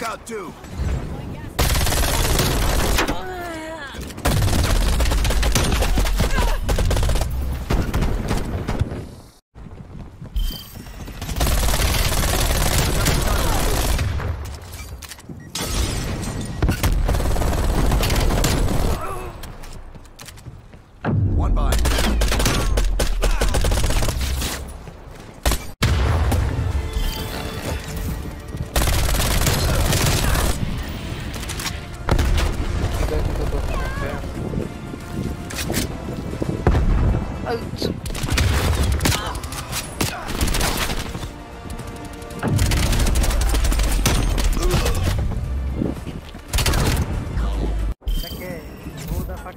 lookout, too. Okay, who the fuck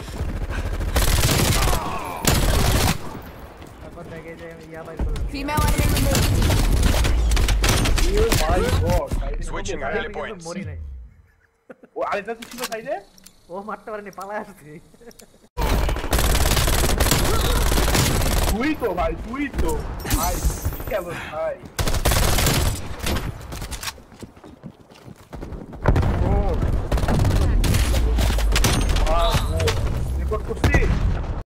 Female enemy removed. O my god Switching আমি early কিন্তু points. মরি নাই ও আরেকটা তো ছিল সাইডে ও মারতে পারেনি পালায় আসছি তুই তো ভাই তুই তো ভাই কেমন ভাই